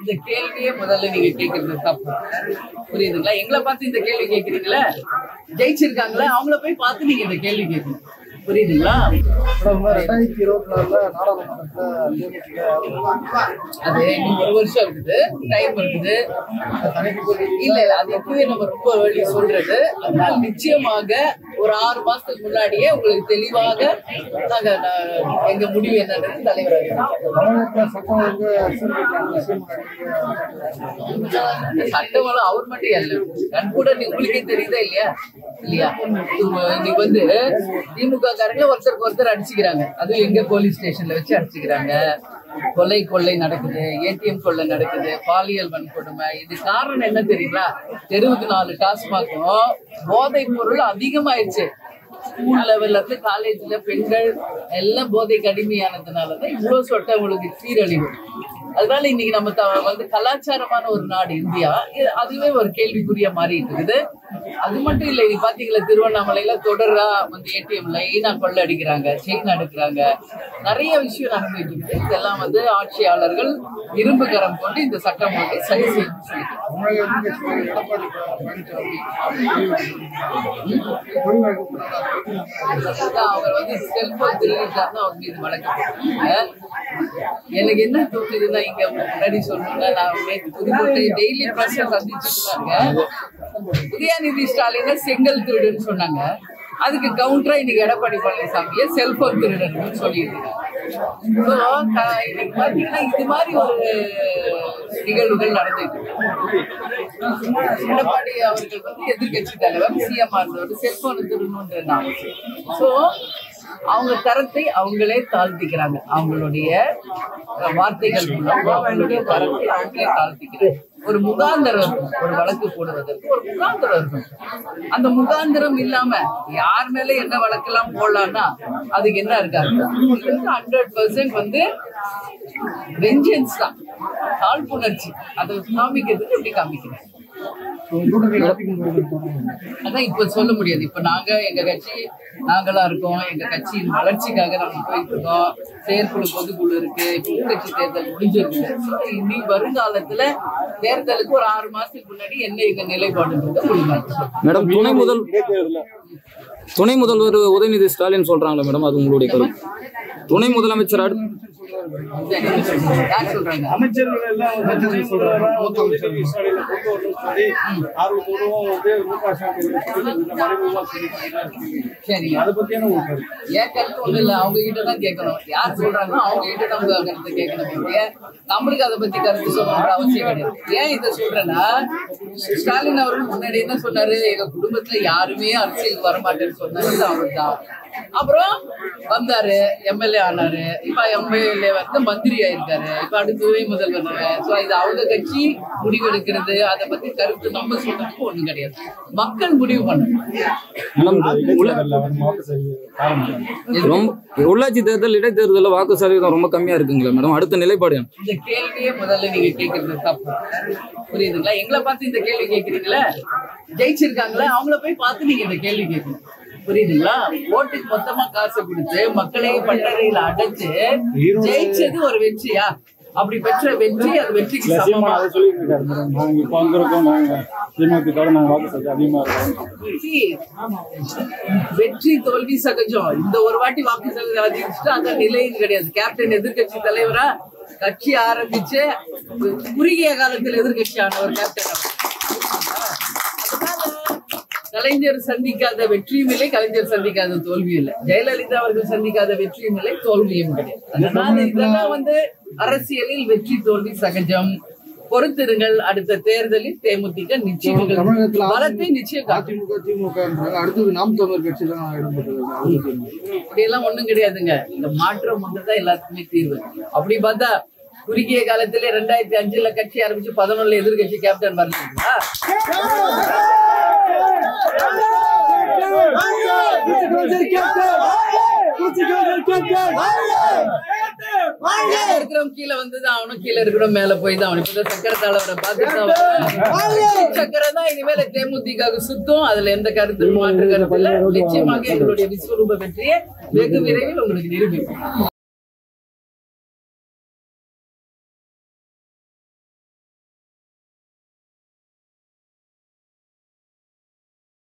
இந்த கேள்வியே முதல்ல நீங்க கேக்குறது தப்பு. புரியுதுங்களா? எங்களை பார்த்து இந்த கேள்வி கேக்குறீங்களா? ஜெயிச்சிருக்காங்களா? அவங்கள போய் பார்த்து நீங்க இந்த கேள்வி கேட்கணும். புரியுதுங்களா? ரெண்டாயிரத்தி இருபத்தி நாலுல அது இன்னும் ஒரு வருஷம் இருக்குது. டைம் இருக்குது. இல்ல இல்ல அது எப்பவே நம்ம ரொம்ப வழி சொல்றது. அதனால நிச்சயமாக ஒரு ஆறு மாசத்துக்கு முன்னாடியே உங்களுக்கு தெளிவாக நாங்க எங்க முடிவு என்னன்றது தலைவர் சட்டமெல்லாம் சட்டம் அவர் மட்டும் அல்ல கண் கூட நீ- உங்களுக்கே தெரியுதா இல்லையா? இல்லையா? இன்னைக்கு வந்து திமுக காரங்க ஒருத்தருக்கு ஒருத்தர் அடிச்சுக்கிறாங்க. அதுவும் எங்க போலீஸ் ஸ்டேஷன்ல வச்சு அடிச்சுக்கிறாங்க. கொலை கொள்ளை நடக்குது. ஏடிஎம் கொள்ளை நடக்குது. பாலியல் வன்கொடுமை. இது காரணம் என்ன தெரியுங்களா? தெருவுக்கு நாலு டாஸ்மாகும் போதை பொருள் அதிகமாயிருச்சு. ஸ்கூல் லெவல்ல இருந்து காலேஜ்ல பெண்கள் எல்லாம் போதைக்கு அடிமையானதுனாலதான் இவ்வளவு சொட்ட உங்களுக்கு சீரழிவு. அதனால இன்னைக்கு நம்ம வந்து கலாச்சாரமான ஒரு நாடு இந்தியா. அதுவே ஒரு கேள்விக்குறியா மாறிட்டு இருக்குது. அது மட்டும் இல்லை நீ பாத்தீங்களா திருவண்ணாமலையில தொடரா வந்து ஏடிஎம் லைனா கொள்ள அடிக்கிறாங்க செயின் அடுக்கிறாங்க. நிறைய விஷயம் நடந்துட்டு இருக்குது இதெல்லாம் வந்து ஆட்சியாளர்கள் இரும்பு கரம் கொண்டு இந்த சட்டம் போட்டு சரி செய்து அவர் வந்து செல்போன் திருடிட்டாருன்னா அவர் மீது வழக்கு எனக்கு என்ன தோணுதுன்னா இங்க முன்னாடி சொல்லணும்னா நான் நேற்று புதுக்கோட்டை டெய்லி பிரஸ் சந்திச்சுருந்தாங்க உதயாநிதி ஸ்டாலினை செங்கல் திருடுன்னு சொன்னாங்க. அதுக்கு கவுண்டரா இன்னைக்கு எடப்பாடி பழனிசாமிய செல்போன் திருடன்னு சொல்லியிருக்காங்க. இன்னைக்கு பாத்தீங்கன்னா இது மாதிரி ஒரு நிகழ்வுகள் நடந்துட்டு எடப்பாடி அவர்கள் வந்து எதிர்க்கட்சி தலைவர் சிஎம் இருந்தவர் செல்போன் திருடணுன்றாங்க ஸோ அவங்க தரத்தை அவங்களே தாழ்த்திக்கிறாங்க. அவங்களுடைய வார்த்தைகள் மூலம் அவங்களுடைய தரத்தை அவங்களே தாழ்த்திக்கிறாங்க. ஒரு முகாந்திரம் இருக்கும் ஒரு வழக்கு போடுவதற்கு ஒரு முகாந்திரம் இருக்கும். அந்த முகாந்திரம் இல்லாம யார் மேல என்ன வழக்கெல்லாம் போடலாம்னா அதுக்கு என்ன இருக்காது. ஹண்ட்ரட் பர்சன்ட் வந்து வெஞ்சன்ஸ் தான். காழ்ப்புணர்ச்சி. அதை காமிக்கிறதுக்கு எப்படி காமிக்கிறேன் அதான் இப்ப சொல்ல முடியாது. இப்ப நாங்க எங்க கட்சி நாங்களா இருக்கோம். எங்க கட்சியின் வளர்ச்சிக்காக நம்ம போயிட்டு இருக்கோம் செயற்குழு பொதுக்குழு இருக்கு. இப்ப உட்கட்சி தேர்தல் முடிஞ்சிருக்கு இனி வருங்காலத்துல தேர்தலுக்கு ஒரு ஆறு மாசத்துக்கு முன்னாடி என்ன எங்க நிலைப்பாடுன்றத மேடம் துணை முதல் துணை முதல்வர் உதயநிதி ஸ்டாலின் சொல்றாங்களா மேடம் அது உங்களுடைய கருத்து. துணை முதலமைச்சர் அடுத்து ஸ்டாலின் சரி அதை அவங்க கிட்ட தான் கேட்கணும். யார் அவங்க கேட்கணும் அதை பத்தி கருத்து சொல்லணும்ன்ற அவசியம் கிடையாது. ஏன் இதை சொல்றேன்னா ஸ்டாலின் அவர்கள் முன்னாடி என்ன சொன்னாரு எங்க குடும்பத்துல யாருமே அரசியலுக்கு வரமாட்டேன்னு சொன்னாரு அவர் தான் அப்புறம் வந்தாரு எம்எல்ஏ ஆனாரு. இப்ப எம்எல்ஏ வந்து மந்திரி ஆயிருக்காரு. இப்ப அடுத்து துணை முதல்வர் சோ இது அவங்க கட்சி முடிவெடுக்கிறது அதை பத்தி கருத்து நம்ம சொல்றதுக்கு ஒண்ணும் கிடையாது. மக்கள் முடிவு பண்ணணும். மேடம் உள்ள- ரொம்ப உள்ளாட்சி தேர்தல் இடைத்தேர்தலில் வாக்கு சதவீதம் ரொம்ப கம்மியா இருக்குங்களா மேடம். அடுத்த நிலைப்பாடு? இந்த கேள்வியே முதல்ல நீங்க கேக்குறது தப்பு. புரியுதுங்களா? எங்களை பார்த்து இந்த கேள்வி கேக்குறீங்களா? ஜெயிச்சிருக்காங்களா? அவங்கள போய் பார்த்து நீங்க இந்த கேள்வி கேட்கணும். புரியுதுங்களா? ஓட்டுக்கு மொத்தமா காசு கொடுத்து மக்களை பட்டறையில அடைச்சு ஜெயிச்சது ஒரு வெற்றியா? அப்படி பெற்ற வெற்றி அது வெற்றிக்கு சீமான் சமமா? அதை சொல்லிட்டு இருக்காரு மேடம். நாங்க இப்போ வந்திருக்கோம் நாங்க திமுக நாங்க வாக்கு சதவீதம் அதிகமா இருக்கோம் வெற்றி. தோல்வி சகஜம். இந்த ஒரு வாட்டி வாக்கு சதவீதம் அதிகரிச்சுட்டு அந்த நிலையும் கிடையாது. கேப்டன் எதிர்க்கட்சி தலைவரா கட்சி ஆரம்பிச்சு குறுகிய காலத்தில் எதிர்க்கட்சி ஆனவர் கேப்டன் கலைஞர் சந்திக்காத வெற்றியும் இல்லை கலைஞர் சந்திக்காத தோல்வியும் இல்லை. ஜெயலலிதா அவர்கள் சந்திக்காத வெற்றியும் இல்லை தோல்வியும் கிடையாது அதனால இதெல்லாம் வந்து அரசியலில் வெற்றி தோல்வி சகஜம். பொறுத்திருங்கள் அடுத்த தேர்தலில் தேமுதிக நிச்சயம் பலத்தை நிச்சயம் அதிமுக திமுக அடுத்தது நாம் தமிழர் கட்சி தான்? அப்படியெல்லாம் ஒண்ணும் கிடையாதுங்க. இந்த மாற்றம் ஒன்றுதான் எல்லாத்துக்குமே தீர்வு. அப்படி பார்த்தா குறுகிய காலத்திலே ரெண்டாயிரத்தி அஞ்சுல கட்சி ஆரம்பிச்சு பதினொன்னுல எதிர்கட்சி கேப்டன் வரலீங்களா மேல இருக்கிறவன் கீழே வந்துதான் அவனும் கீழே இருக்கிறவன் மேல போய் தான் அவனுக்கு இப்ப சக்கர தலைவரை பார்த்துட்டு சக்கரை தான் இனிமேல தேமுதிக சுத்தம். அதுல எந்த கருத்து மாற்று கருத்து நிச்சயமாக எங்களுடைய விஸ்வரூப வெற்றியை வெகு விரைவில் உங்களுக்கு நிரூபிப்போம்.